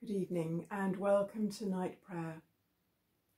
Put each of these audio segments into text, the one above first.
Good evening and welcome to night prayer.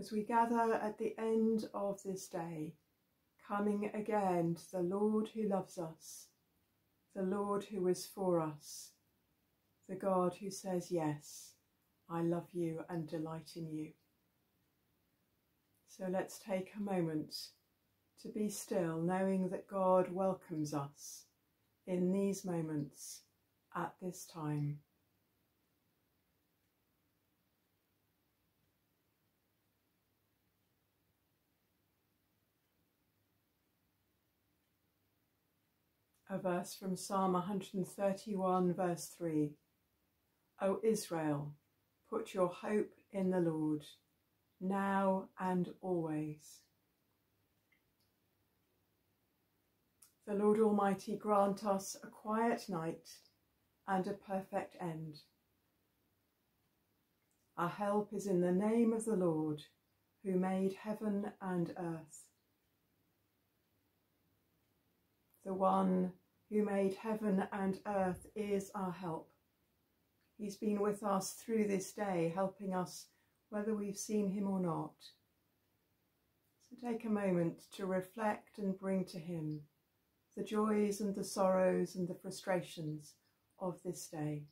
As we gather at the end of this day, coming again to the Lord who loves us, the Lord who is for us, the God who says, Yes, I love you and delight in you. So let's take a moment to be still, knowing that God welcomes us in these moments at this time. A verse from Psalm 131, verse 3. O Israel, put your hope in the Lord, now and always. The Lord Almighty grant us a quiet night and a perfect end. Our help is in the name of the Lord, who made heaven and earth. The one who made heaven and earth is our help. He's been with us through this day, helping us whether we've seen him or not. So take a moment to reflect and bring to him the joys and the sorrows and the frustrations of this day.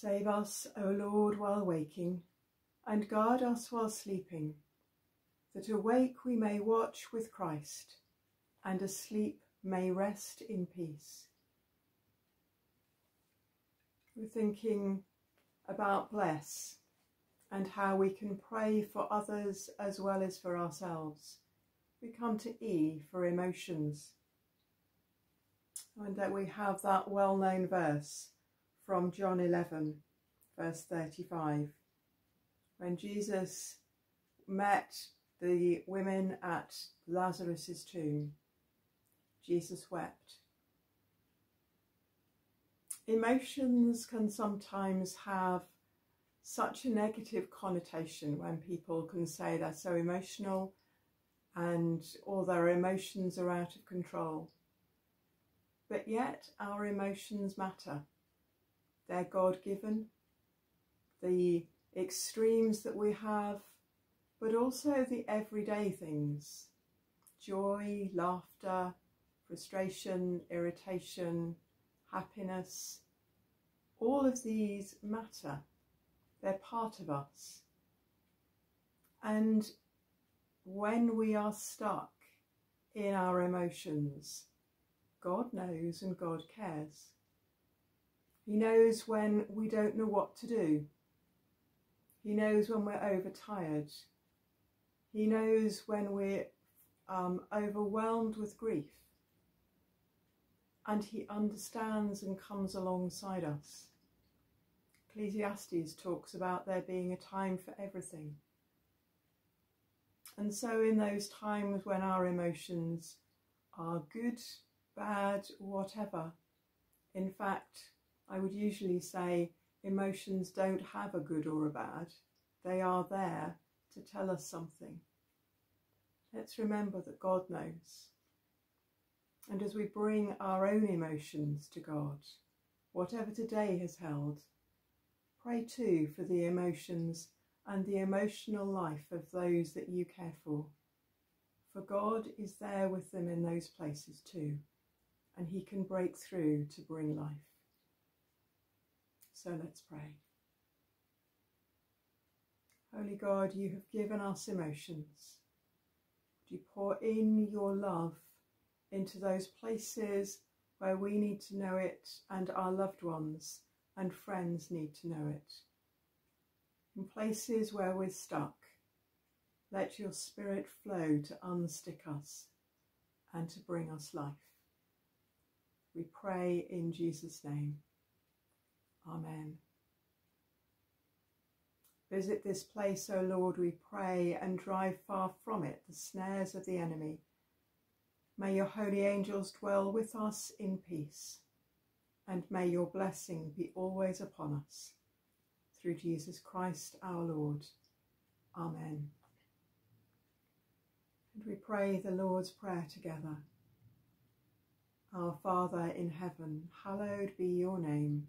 Save us, O Lord, while waking, and guard us while sleeping, that awake we may watch with Christ, and asleep may rest in peace. We're thinking about bless and how we can pray for others as well as for ourselves. We come to E for emotions. And that we have that well known verse from John 11, verse 35. When Jesus met the women at Lazarus's tomb, Jesus wept. Emotions can sometimes have such a negative connotation when people can say they're so emotional and all their emotions are out of control. But yet our emotions matter they're God given, the extremes that we have, but also the everyday things joy, laughter, frustration, irritation, happiness. All of these matter, they're part of us. And when we are stuck in our emotions, God knows and God cares. He knows when we don't know what to do. He knows when we're overtired. He knows when we're um, overwhelmed with grief. And he understands and comes alongside us. Ecclesiastes talks about there being a time for everything. And so, in those times when our emotions are good, bad, whatever, in fact, I would usually say emotions don't have a good or a bad. They are there to tell us something. Let's remember that God knows. And as we bring our own emotions to God, whatever today has held, pray too for the emotions and the emotional life of those that you care for. For God is there with them in those places too, and He can break through to bring life. So let's pray. Holy God, you have given us emotions. Would you pour in your love into those places where we need to know it and our loved ones and friends need to know it? In places where we're stuck, let your spirit flow to unstick us and to bring us life. We pray in Jesus' name. Amen. Visit this place, O Lord, we pray, and drive far from it the snares of the enemy. May your holy angels dwell with us in peace. and may your blessing be always upon us. Through Jesus Christ our Lord. Amen. And we pray the Lord's Prayer together. Our Father in heaven, hallowed be your name.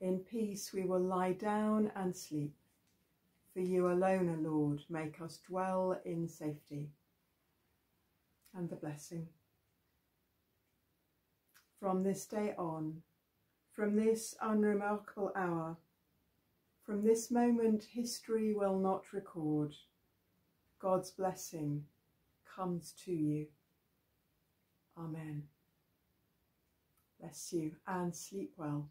In peace we will lie down and sleep, for you alone, O Lord, make us dwell in safety. And the blessing. From this day on, from this unremarkable hour, from this moment history will not record, God's blessing comes to you. Amen. Bless you and sleep well.